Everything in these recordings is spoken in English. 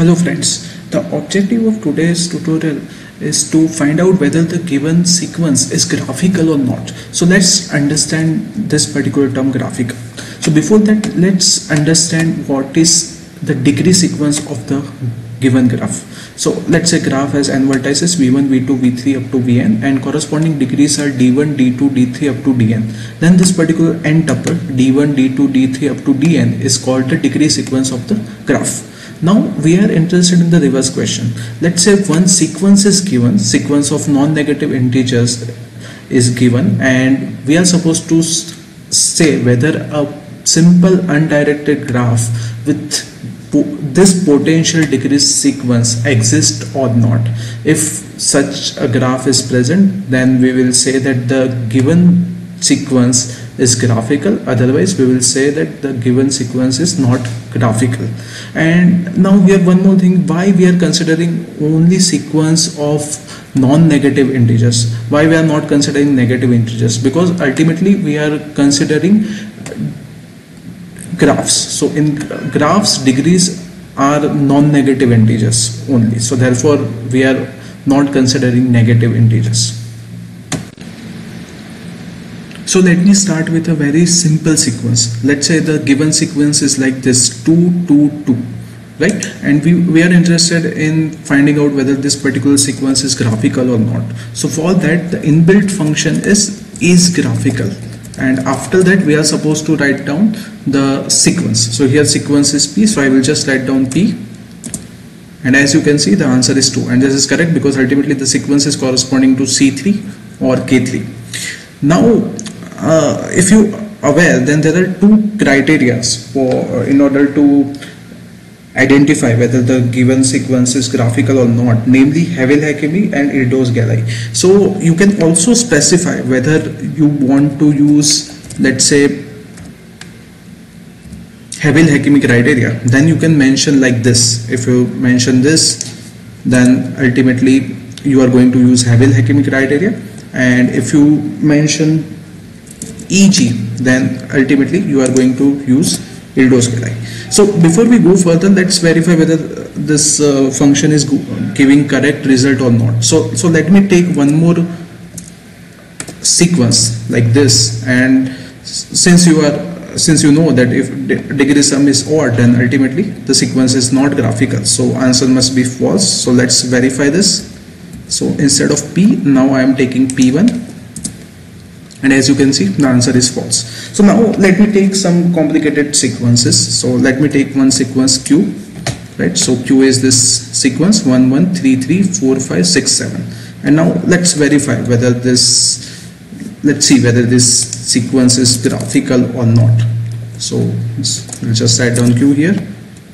Hello friends, the objective of today's tutorial is to find out whether the given sequence is graphical or not. So let's understand this particular term graphical. So before that let's understand what is the degree sequence of the given graph. So let's say graph has n vertices v1, v2, v3 up to vn and corresponding degrees are d1, d2, d3 up to dn. Then this particular n tuple d1, d2, d3 up to dn is called the degree sequence of the graph. Now we are interested in the reverse question. Let's say one sequence is given, sequence of non-negative integers is given and we are supposed to say whether a simple undirected graph with this potential degrees sequence exists or not. If such a graph is present then we will say that the given sequence is graphical. Otherwise we will say that the given sequence is not graphical. And now we have one more thing. Why we are considering only sequence of non-negative integers? Why we are not considering negative integers? Because ultimately we are considering graphs. So in graphs degrees are non-negative integers only. So therefore we are not considering negative integers so let me start with a very simple sequence. Let's say the given sequence is like this 2, 2, 2 right? And we, we are interested in finding out whether this particular sequence is graphical or not. So for that the inbuilt function is is graphical. And after that we are supposed to write down the sequence. So here sequence is p so i will just write down p. And as you can see the answer is 2 and this is correct because ultimately the sequence is corresponding to c3 or k3 now uh, if you are aware then there are two criteria for uh, in order to identify whether the given sequence is graphical or not namely Havel-Hakimi and Erdős-Gallai so you can also specify whether you want to use let's say Havel-Hakimi criteria. Then you can mention like this. If you mention this then ultimately you are going to use Havel-Hakimi criteria. And if you mention EG then ultimately you are going to use Erdős-Gallai. So before we go further let's verify whether this uh, function is giving correct result or not. So, so let me take one more sequence like this and since you are since you know that if degree sum is odd then ultimately the sequence is not graphical so answer must be false so let's verify this so instead of p now i am taking p1 and as you can see the answer is false. So now let me take some complicated sequences. So let me take one sequence q right? So q is this sequence 1 1 3 3 4 5 6 7 and now let's verify whether this let's see whether this sequence is graphical or not. So we'll just write down q here.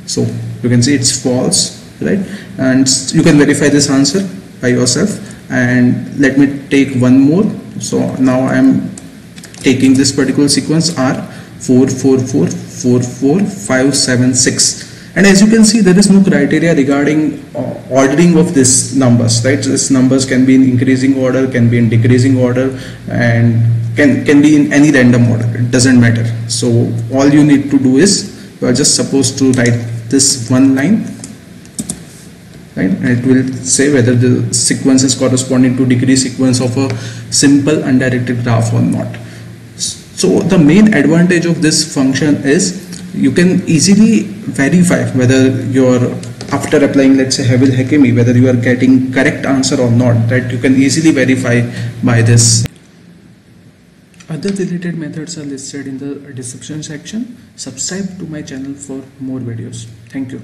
So you can see it's false right? And you can verify this answer by yourself and let me take one more. So now I am taking this particular sequence R 4 4 4 4 4 5 7 6 and as you can see there is no criteria regarding uh, ordering of these numbers right? These numbers can be in increasing order can be in decreasing order and can can be in any random order. It doesn't matter. So all you need to do is you are just supposed to write this one line right? And it will say whether the sequence is corresponding to degree sequence of a simple undirected graph or not. So the main advantage of this function is you can easily verify whether you're after applying let's say Havel-Hakimi whether you are getting correct answer or not that you can easily verify by this. Other related methods are listed in the description section. Subscribe to my channel for more videos. Thank you